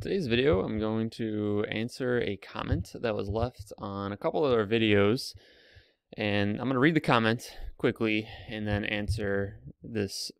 today's video, I'm going to answer a comment that was left on a couple of our videos. And I'm going to read the comment quickly and then answer this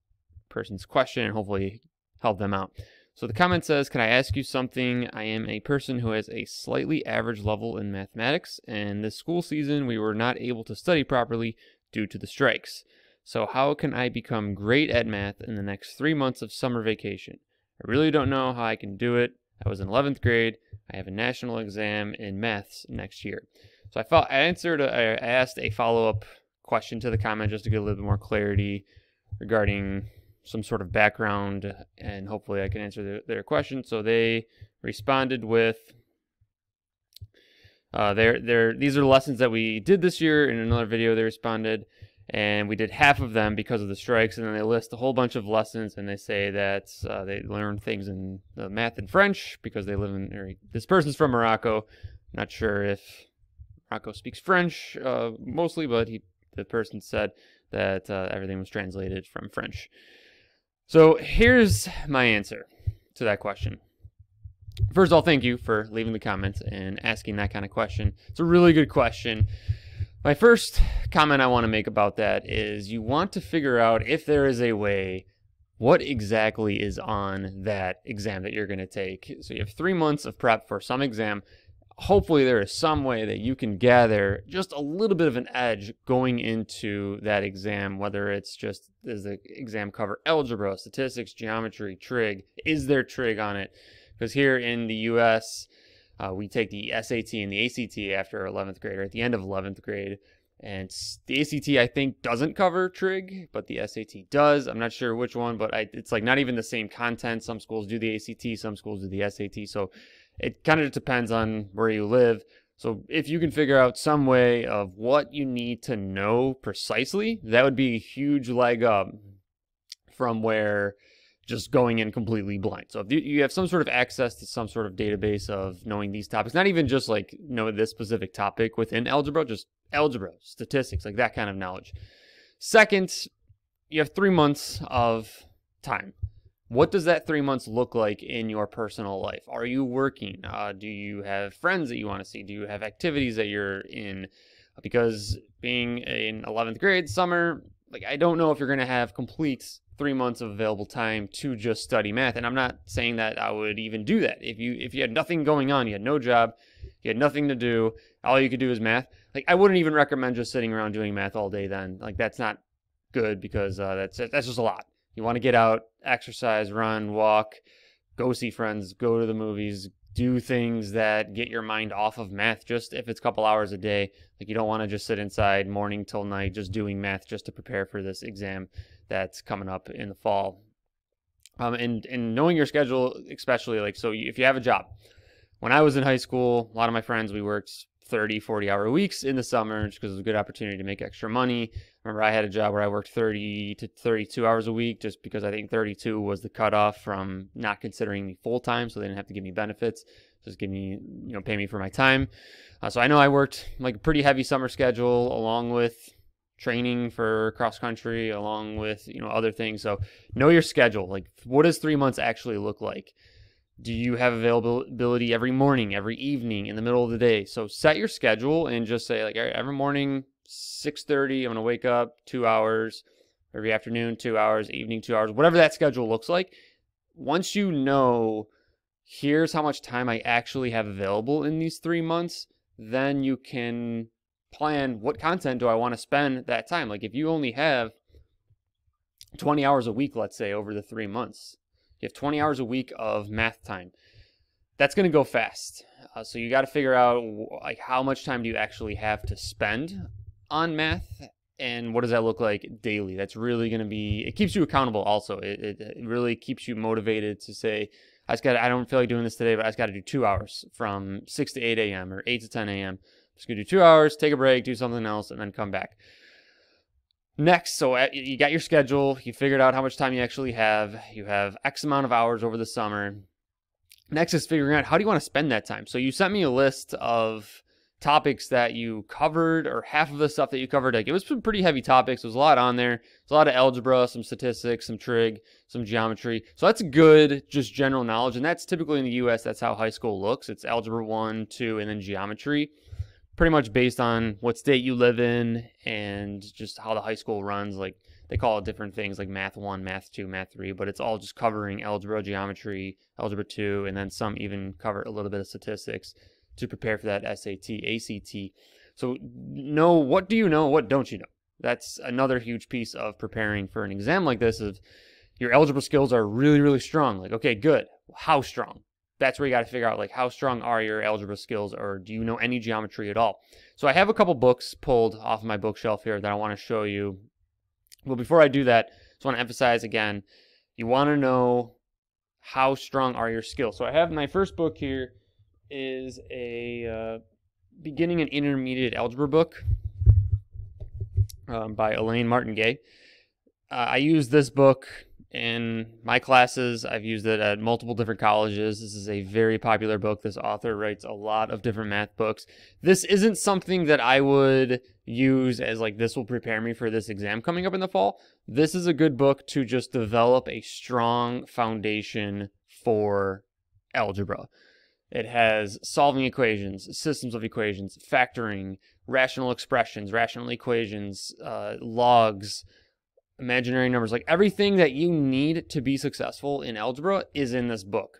person's question and hopefully help them out. So the comment says, Can I ask you something? I am a person who has a slightly average level in mathematics, and this school season we were not able to study properly due to the strikes. So, how can I become great at math in the next three months of summer vacation? I really don't know how I can do it. I was in 11th grade. I have a national exam in maths next year. So I felt I answered, I asked a follow up question to the comment just to get a little bit more clarity regarding some sort of background, and hopefully I can answer their, their question. So they responded with, uh, they're, they're, these are the lessons that we did this year. In another video, they responded, and we did half of them because of the strikes and then they list a whole bunch of lessons and they say that uh, they learn things in uh, math and french because they live in this person's from morocco. Not sure if morocco speaks french uh, mostly but he the person said that uh, everything was translated from french. So here's my answer to that question. First of all thank you for leaving the comments and asking that kind of question. It's a really good question my first comment I want to make about that is you want to figure out if there is a way what exactly is on that exam that you're going to take. So you have three months of prep for some exam. Hopefully, there is some way that you can gather just a little bit of an edge going into that exam, whether it's just does the exam cover algebra, statistics, geometry, trig? Is there trig on it? Because here in the US, uh, we take the SAT and the ACT after 11th grade or at the end of 11th grade. And the ACT, I think, doesn't cover trig, but the SAT does. I'm not sure which one, but I, it's like not even the same content. Some schools do the ACT, some schools do the SAT. So it kind of depends on where you live. So if you can figure out some way of what you need to know precisely, that would be a huge leg up from where just going in completely blind. So if you have some sort of access to some sort of database of knowing these topics, not even just like know this specific topic within algebra, just algebra, statistics, like that kind of knowledge. Second, you have three months of time. What does that three months look like in your personal life? Are you working? Uh, do you have friends that you want to see? Do you have activities that you're in? Because being in 11th grade summer, like I don't know if you're going to have complete three months of available time to just study math. And I'm not saying that I would even do that. If you if you had nothing going on, you had no job, you had nothing to do, all you could do is math. Like I wouldn't even recommend just sitting around doing math all day. Then like that's not good because uh, that's that's just a lot. You want to get out, exercise, run, walk, go see friends, go to the movies, do things that get your mind off of math just if it's a couple hours a day. Like you don't want to just sit inside morning till night just doing math just to prepare for this exam that's coming up in the fall. Um, and and knowing your schedule especially like so if you have a job when i was in high school a lot of my friends we worked 30 40 hour weeks in the summer just because it was a good opportunity to make extra money. Remember i had a job where i worked 30 to 32 hours a week just because i think 32 was the cutoff from not considering me full time so they didn't have to give me benefits just give me you know pay me for my time. Uh, so i know i worked like a pretty heavy summer schedule along with training for cross country along with you know other things. So know your schedule. Like what does three months actually look like do you have availability every morning, every evening, in the middle of the day? So set your schedule and just say like every morning, 6:30, I'm gonna wake up two hours. Every afternoon, two hours. Evening, two hours. Whatever that schedule looks like. Once you know, here's how much time I actually have available in these three months, then you can plan what content do I want to spend that time. Like if you only have 20 hours a week, let's say, over the three months, you have 20 hours a week of math time. That's going to go fast. Uh, so you got to figure out like how much time do you actually have to spend on math and what does that look like daily that's really going to be it keeps you accountable also it, it, it, really keeps you motivated to say i just got i don't feel like doing this today but i just got to do two hours from 6 to 8 a.m or 8 to 10 a.m just gonna do two hours take a break do something else and then come back Next, so uh, you got your schedule, you figured out how much time you actually have, you have X amount of hours over the summer. Next is figuring out how do you want to spend that time. So you sent me a list of topics that you covered or half of the stuff that you covered. Like it was some pretty heavy topics. There's a lot on there. There's a lot of algebra, some statistics, some trig, some geometry. So that's good, just general knowledge. And that's typically in the US, that's how high school looks. It's algebra one, two, and then geometry. Pretty much based on what state you live in and just how the high school runs. Like they call it different things like math one, math two, math three, but it's all just covering algebra, geometry, algebra two, and then some even cover a little bit of statistics to prepare for that SAT, ACT. So know what do you know, what don't you know? That's another huge piece of preparing for an exam like this of your algebra skills are really, really strong. Like, okay, good. How strong? That's where you got to figure out like how strong are your algebra skills or do you know any geometry at all? So I have a couple books pulled off my bookshelf here that I want to show you. But before I do that, I just want to emphasize again, you want to know how strong are your skills. So I have my first book here is a uh, beginning and intermediate algebra book um, by Elayn Martin-Gay. Uh, I use this book in my classes. I've used it at multiple different colleges. This is a very popular book. This author writes a lot of different math books. This isn't something that I would use as like this will prepare me for this exam coming up in the fall. This is a good book to just develop a strong foundation for algebra. It has solving equations, systems of equations, factoring, rational expressions, rational equations, uh, logs, imaginary numbers. Like everything that you need to be successful in algebra is in this book.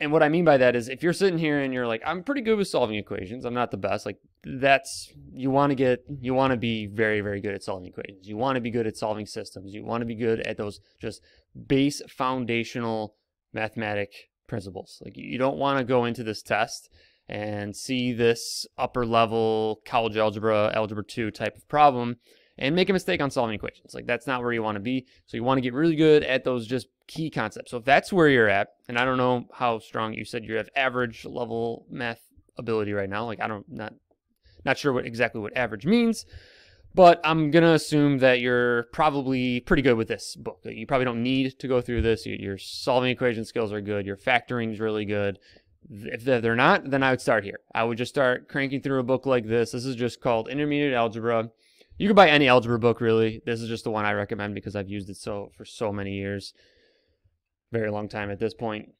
And what I mean by that is if you're sitting here and you're like, I'm pretty good with solving equations, I'm not the best, like that's, you want to get, you want to be very, very good at solving equations. You want to be good at solving systems. You want to be good at those just base foundational mathematic principles. Like you don't want to go into this test and see this upper level college algebra, algebra 2 type of problem and make a mistake on solving equations. Like that's not where you want to be. So you want to get really good at those just key concepts. So if that's where you're at, and I don't know how strong you said you have average level math ability right now. Like I don't not not sure what exactly what average means, but I'm to assume that you're probably pretty good with this book. You probably don't need to go through this. Your solving equation skills are good. Your factoring is really good. If they're not, then I would start here. I would just start cranking through a book like this. This is just called Intermediate Algebra. You can buy any algebra book, really. This is just the one I recommend because I've used it so for so many years. Very long time at this point.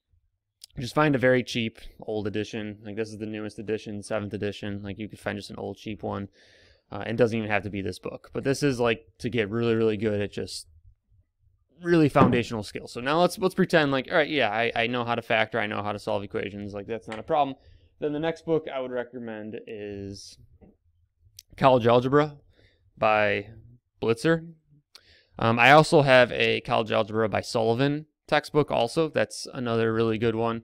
Just find a very cheap old edition. Like this is the newest edition, seventh edition. Like you could find just an old cheap one. Uh, and doesn't even have to be this book. But this is like to get really, really good at just really foundational skills. So now let's let's pretend like, all right, yeah, I, I know how to factor, I know how to solve equations, like that's not a problem. Then the next book I would recommend is College Algebra by Blitzer. Um, I also have a College Algebra by Sullivan textbook also. That's another really good one.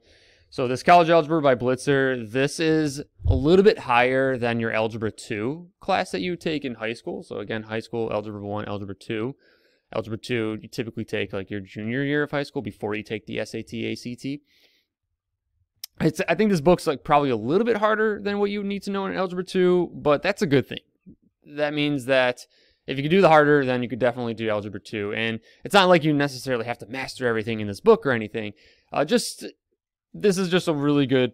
So this college algebra by Blitzer, this is a little bit higher than your algebra 2 class that you take in high school. So again, high school algebra 1, algebra 2. Algebra 2 you typically take like your junior year of high school before you take the SAT, ACT. It's, I think this book's like probably a little bit harder than what you need to know in algebra 2, but that's a good thing. That means that if you could do the harder, then you could definitely do algebra 2. And it's not like you necessarily have to master everything in this book or anything. Uh, just this is just a really good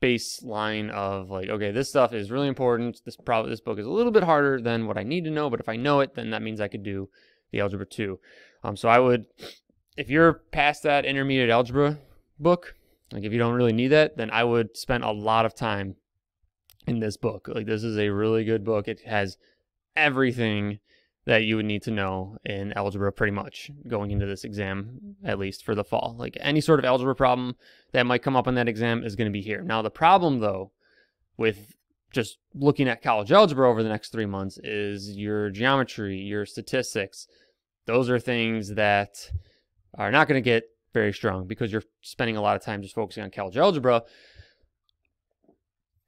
baseline of like, okay, this stuff is really important. This probably this book is a little bit harder than what I need to know, but if I know it, then that means I could do the algebra two. Um, so I would, if you're past that intermediate algebra book, like if you don't really need that, then I would spend a lot of time in this book. Like this is a really good book. It has everything that you would need to know in algebra pretty much going into this exam, at least for the fall. Like any sort of algebra problem that might come up on that exam is going to be here. Now, the problem though with just looking at college algebra over the next three months is your geometry, your statistics. Those are things that are not going to get very strong because you're spending a lot of time just focusing on college algebra.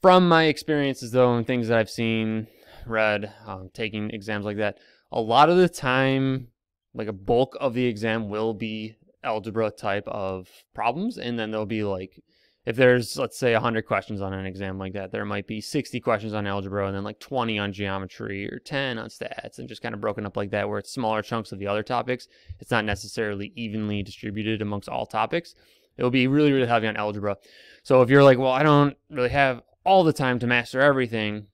From my experiences, though, and things that I've seen, read, um, taking exams like that, a lot of the time, like a bulk of the exam will be algebra type of problems. And then there'll be like, if there's, let's say, 100 questions on an exam like that, there might be 60 questions on algebra and then like 20 on geometry or 10 on stats and just kind of broken up like that, where it's smaller chunks of the other topics. It's not necessarily evenly distributed amongst all topics. It'll be really, really heavy on algebra. So if you're like, well, I don't really have all the time to master everything,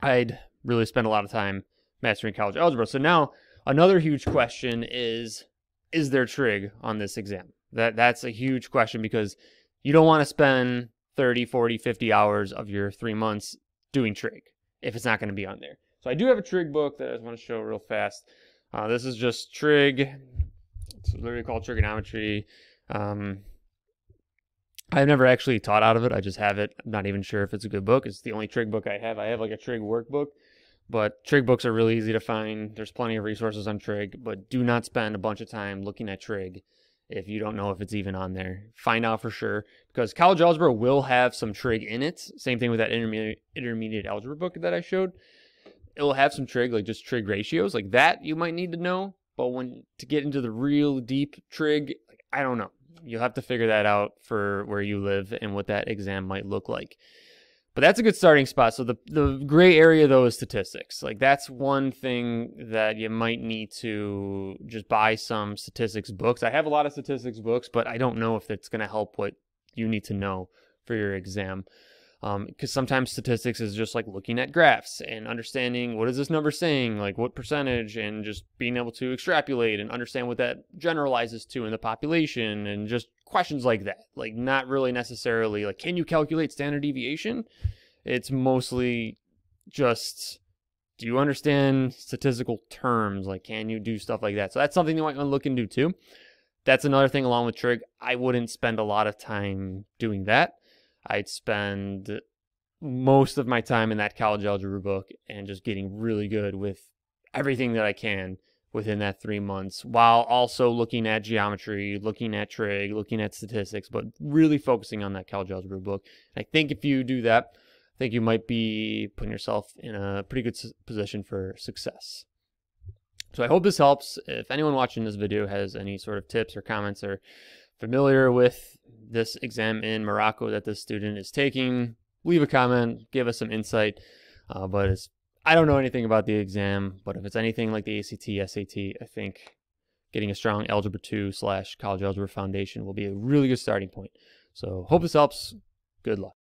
I'd really spend a lot of time mastering college algebra. So now another huge question is is there trig on this exam? That that's a huge question because you don't want to spend 30, 40, 50 hours of your 3 months doing trig if it's not going to be on there. So I do have a trig book that I just want to show real fast. Uh, this is just trig. It's literally called trigonometry. Um, I've never actually taught out of it. I just have it. I'm not even sure if it's a good book. It's the only trig book I have. I have like a trig workbook, but trig books are really easy to find. There's plenty of resources on trig, but do not spend a bunch of time looking at trig if you don't know if it's even on there. Find out for sure because college algebra will have some trig in it. Same thing with that intermediate intermediate algebra book that I showed. It will have some trig, like just trig ratios, like that you might need to know. But when to get into the real deep trig, I don't know you'll have to figure that out for where you live and what that exam might look like. But that's a good starting spot. So the the gray area though is statistics. Like that's one thing that you might need to just buy some statistics books. I have a lot of statistics books, but I don't know if it's going to help what you need to know for your exam because um, sometimes statistics is just like looking at graphs and understanding what is this number saying, like what percentage, and just being able to extrapolate and understand what that generalizes to in the population, and just questions like that. Like not really necessarily like can you calculate standard deviation? It's mostly just do you understand statistical terms? Like can you do stuff like that? So that's something you might want to look into too. That's another thing along with trig. I wouldn't spend a lot of time doing that. I'd spend most of my time in that college algebra book and just getting really good with everything that I can within that three months while also looking at geometry, looking at trig, looking at statistics, but really focusing on that college algebra book. And I think if you do that, I think you might be putting yourself in a pretty good position for success. So I hope this helps. If anyone watching this video has any sort of tips or comments or familiar with this exam in Morocco that this student is taking, leave a comment, give us some insight. Uh, but it's, I don't know anything about the exam, but if it's anything like the ACT, SAT, I think getting a strong Algebra 2 slash College Algebra Foundation will be a really good starting point. So hope this helps. Good luck.